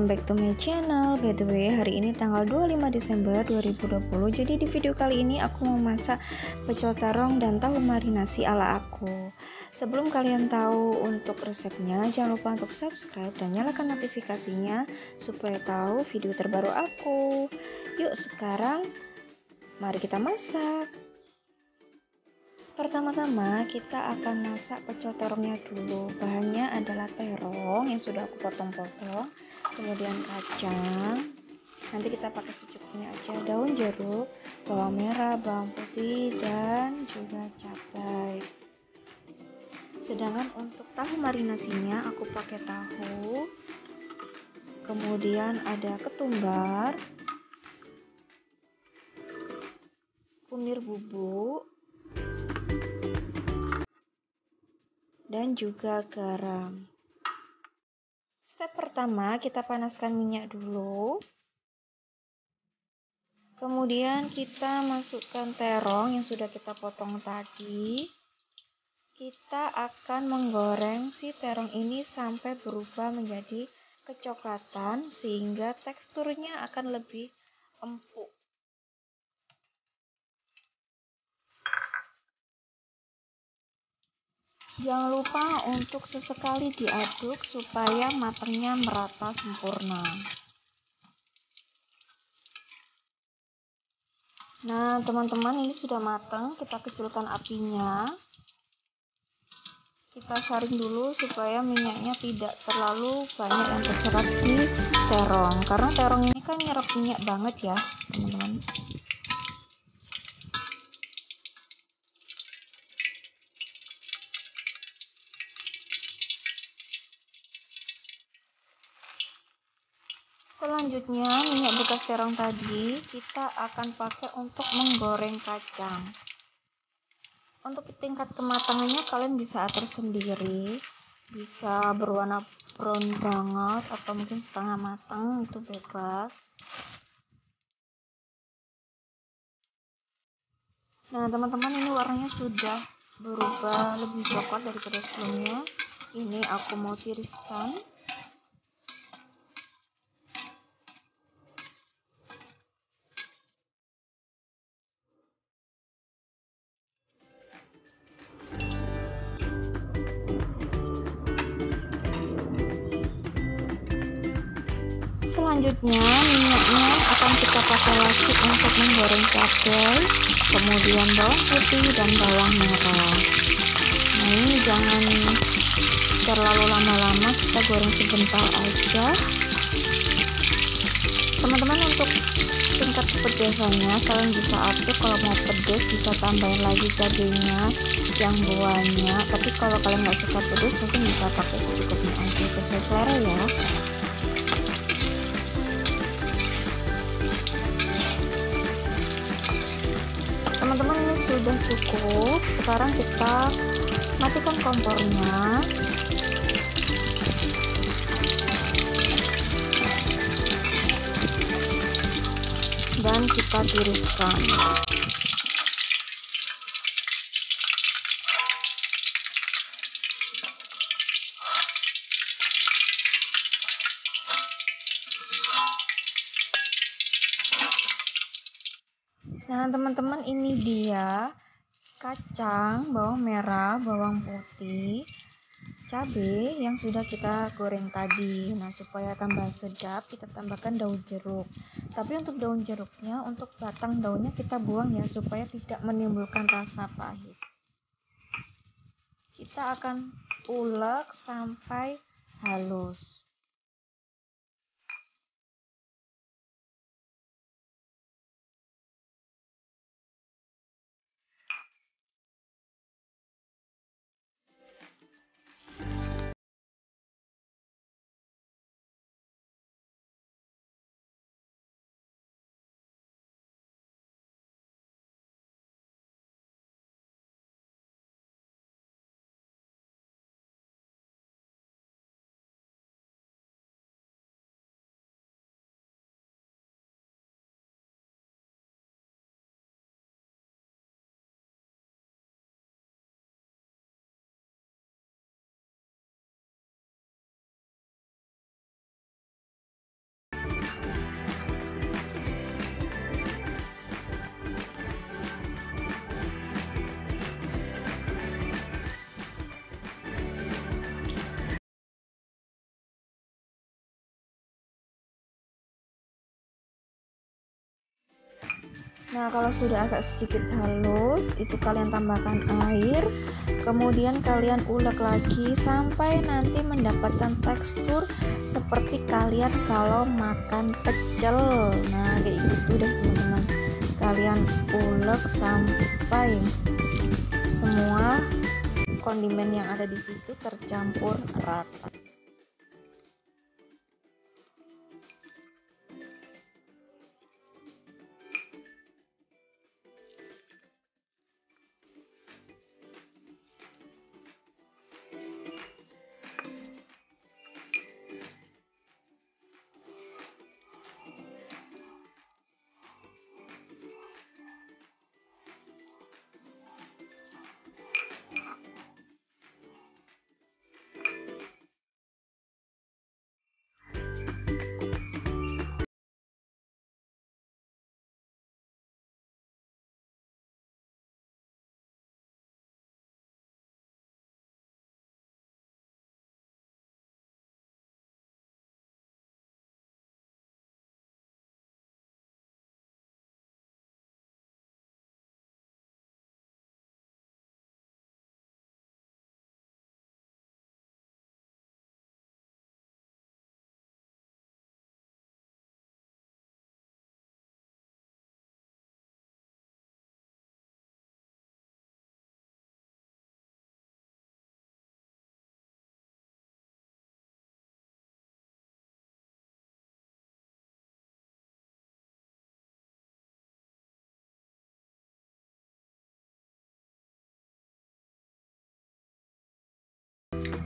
welcome back to my channel. By the way, hari ini tanggal 25 Desember 2020 Jadi di video kali ini aku mau masak pecel terong dan tahu marinasi ala aku. Sebelum kalian tahu untuk resepnya Jangan lupa untuk subscribe dan nyalakan notifikasinya Supaya tahu video terbaru aku. Yuk sekarang, mari kita masak. Pertama-tama kita akan masak pecel terongnya dulu. Bahannya adalah terong yang sudah aku potong-potong, kemudian kacang. Nanti kita pakai secukupnya aja daun jeruk, bawang merah, bawang putih, dan juga cabai. Sedangkan untuk tahu marinasinya aku pakai tahu, kemudian ada ketumbar, kunir bubuk, dan juga garam. Step pertama, kita panaskan minyak dulu. Kemudian kita masukkan terong yang sudah kita potong tadi. Kita akan menggoreng si terong ini sampai berubah menjadi kecoklatan sehingga teksturnya akan lebih empuk. Jangan lupa untuk sesekali diaduk supaya matangnya merata sempurna. Nah, teman-teman ini sudah matang, kita kecilkan apinya. Kita saring dulu supaya minyaknya tidak terlalu banyak yang terserap di terong. Karena terong ini kan nyerap minyak banget ya, teman-teman. Selanjutnya, minyak bekas terong tadi kita akan pakai untuk menggoreng kacang. Untuk tingkat kematangannya kalian bisa atur sendiri, bisa berwarna brown banget atau mungkin setengah matang itu bebas. Nah, teman-teman ini warnanya sudah berubah lebih coklat daripada sebelumnya. Ini aku mau tiriskan. Selanjutnya minyaknya akan kita pakai lagi untuk menggoreng cabai, kemudian bawang putih dan bawang merah. Nah ini jangan terlalu lama-lama, kita goreng sebentar aja. Teman-teman untuk tingkat kepedasannya kalian bisa atur kalau mau pedas bisa tambahin lagi cabenya yang banyak tapi kalau kalian nggak suka pedas mungkin bisa pakai secukupnya aja sesuai selera ya sudah cukup. Sekarang kita matikan kompornya. Dan kita tiriskan teman-teman, ini dia kacang, bawang merah, bawang putih, cabai yang sudah kita goreng tadi. Nah, supaya tambah sedap, kita tambahkan daun jeruk. Tapi untuk daun jeruknya, untuk batang daunnya kita buang ya, supaya tidak menimbulkan rasa pahit. Kita akan ulek sampai halus. Nah, kalau sudah agak sedikit halus, itu kalian tambahkan air, kemudian kalian ulek lagi sampai nanti mendapatkan tekstur seperti kalian kalau makan pecel. Nah, kayak gitu deh, teman-teman. Kalian ulek sampai semua kondimen yang ada di situ tercampur rata.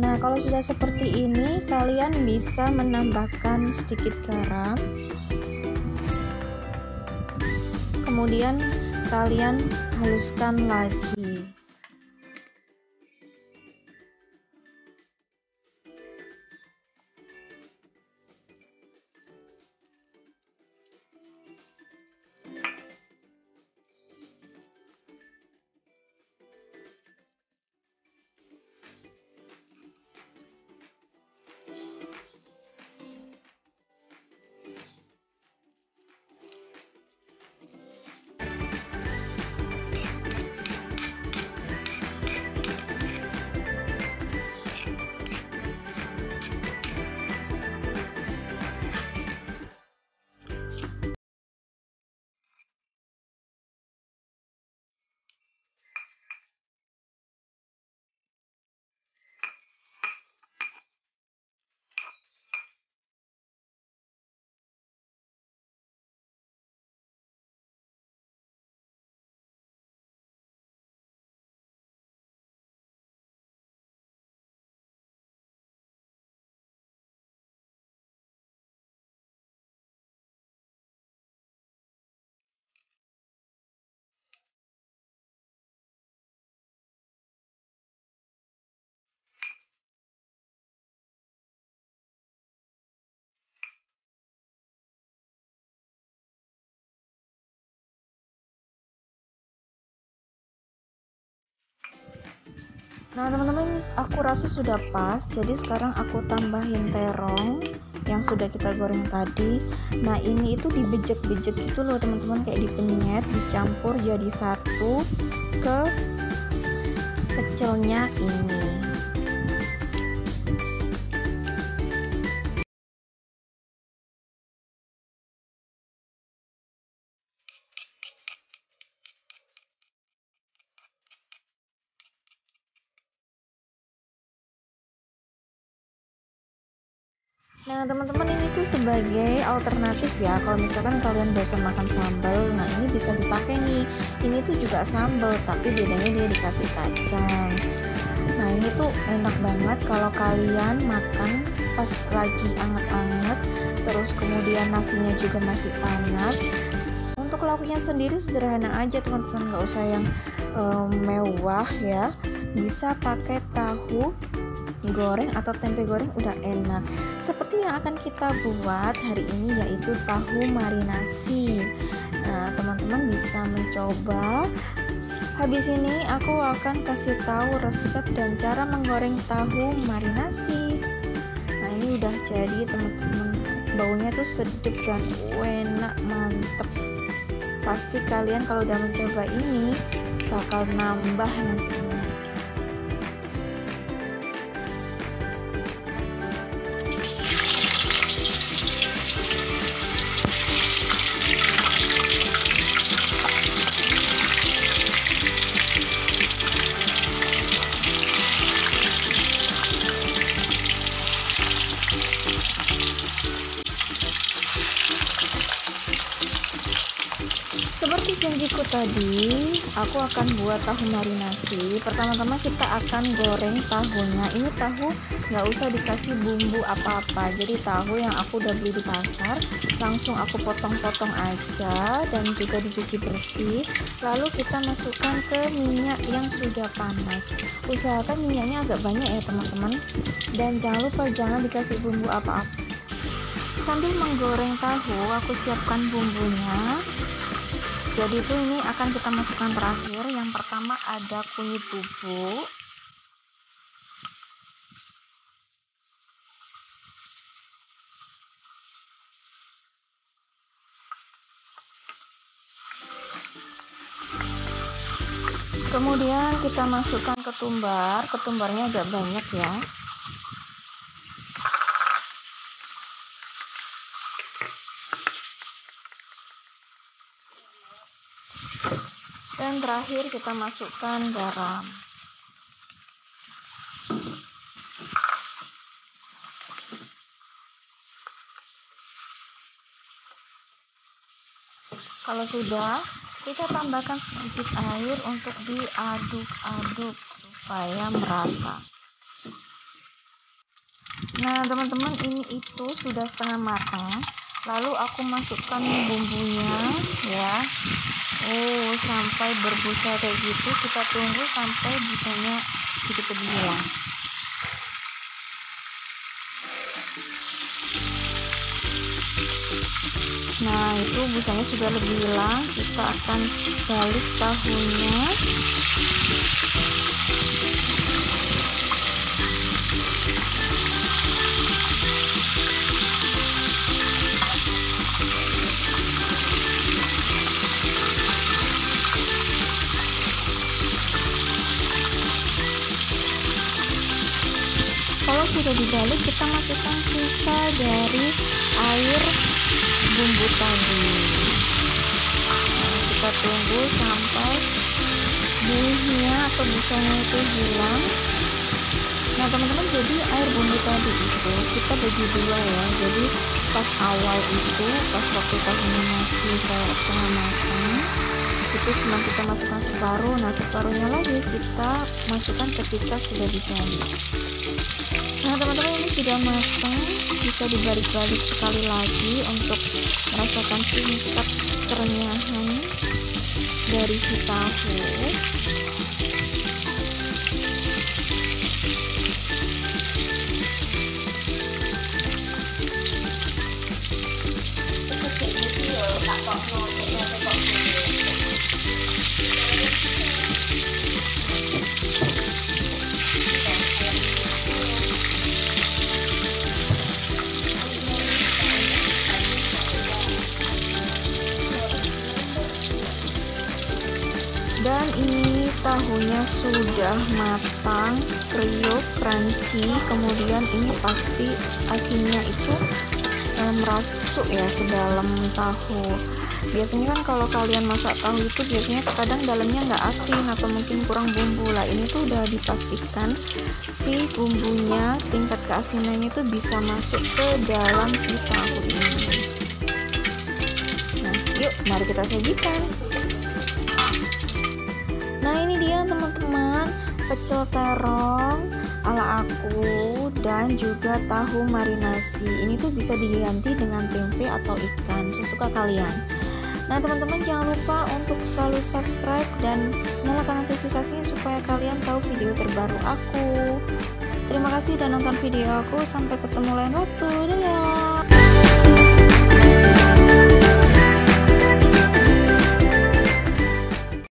Nah, kalau sudah seperti ini, kalian bisa menambahkan sedikit garam. Kemudian kalian haluskan lagi. Nah teman-teman aku rasa sudah pas. Jadi sekarang aku tambahin terong Yang sudah kita goreng tadi. Nah ini itu dibejek-bejek gitu loh teman-teman. Kayak dipenyet Dicampur jadi satu Ke pecelnya ini Nah teman-teman ini tuh sebagai alternatif ya. Kalau misalkan kalian bosan makan sambal Nah ini bisa dipakai nih. Ini tuh juga sambal Tapi bedanya dia dikasih kacang. Nah ini tuh enak banget Kalau kalian makan pas lagi anget-anget Terus kemudian nasinya juga masih panas. Untuk lauknya sendiri sederhana aja teman-teman. Gak usah yang um, mewah ya. Bisa pakai tahu goreng atau tempe goreng udah enak. Seperti yang akan kita buat hari ini yaitu tahu marinasi. Nah teman-teman bisa mencoba. Habis ini aku akan kasih tahu resep dan cara menggoreng tahu marinasi. Nah ini udah jadi teman-teman. Baunya tuh sedap dan enak mantep. Pasti kalian kalau udah mencoba ini bakal nambah nasinya Seperti janjiku tadi, aku akan buat tahu marinasi. Pertama-tama kita akan goreng tahunya. Ini tahu nggak usah dikasih bumbu apa-apa. Jadi tahu yang aku udah beli di pasar, langsung aku potong-potong aja dan juga dicuci bersih. Lalu kita masukkan ke minyak yang sudah panas. Usahakan minyaknya agak banyak ya teman-teman. Dan jangan lupa jangan dikasih bumbu apa-apa. Sambil menggoreng tahu, aku siapkan bumbunya jadi itu ini akan kita masukkan terakhir. Yang pertama ada kunyit bubuk. Kemudian kita masukkan ketumbar. Ketumbarnya agak banyak ya dan terakhir kita masukkan garam. Kalau sudah kita tambahkan sedikit air untuk diaduk-aduk supaya merata. Nah teman-teman ini itu sudah setengah matang lalu aku masukkan bumbunya ya. Oh sampai berbusa kayak gitu kita tunggu sampai busanya sedikit lebih hilang nah itu busanya sudah lebih hilang kita akan balik tahunya sudah dibalik kita masukkan sisa dari air bumbu tadi. Nah, kita tunggu sampai buihnya atau busanya itu hilang. Nah teman-teman jadi air bumbu tadi itu kita bagi dua ya. Jadi pas awal itu pas waktu tahunya masih kayak setengah matang itu cuma kita masukkan separuh. Nah separuhnya lagi kita masukkan ketika sudah nah teman-teman ini sudah matang bisa dibalik-balik sekali lagi untuk merasakan tingkat kerenyahan dari si tahu sudah matang kriuk crunchy. Kemudian ini pasti asinnya itu eh, merasuk ya ke dalam tahu. Biasanya kan kalau kalian masak tahu itu biasanya kadang dalamnya nggak asin atau mungkin kurang bumbu. Lah ini tuh udah dipastikan si bumbunya tingkat keasinannya itu bisa masuk ke dalam si tahu ini. Nah yuk mari kita sajikan. Nah ini dia teman-teman pecel terong ala aku dan juga tahu marinasi. Ini tuh bisa diganti dengan tempe atau ikan sesuka kalian. Nah teman-teman jangan lupa untuk selalu subscribe dan nyalakan notifikasinya supaya kalian tahu video terbaru aku. Terima kasih sudah nonton video aku. Sampai ketemu lain waktu. Dadah